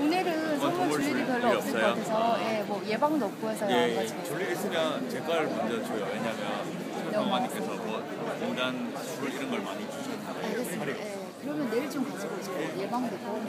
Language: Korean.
오늘은 어, 선물 선물 줄 일이 별로 없을 것 없어요? 같아서 아. 예, 뭐 예방도 없고 해서 안 예, 가지고 예. 졸릴 있으면 제 걸 먼저 줘요. 왜냐면 네. 장관님께서 뭐 인간 술 이런 걸 많이 주셨다고 알겠습니다. 예, 그러면 내일 좀 가지고 오세요. 예. 예방도 없고.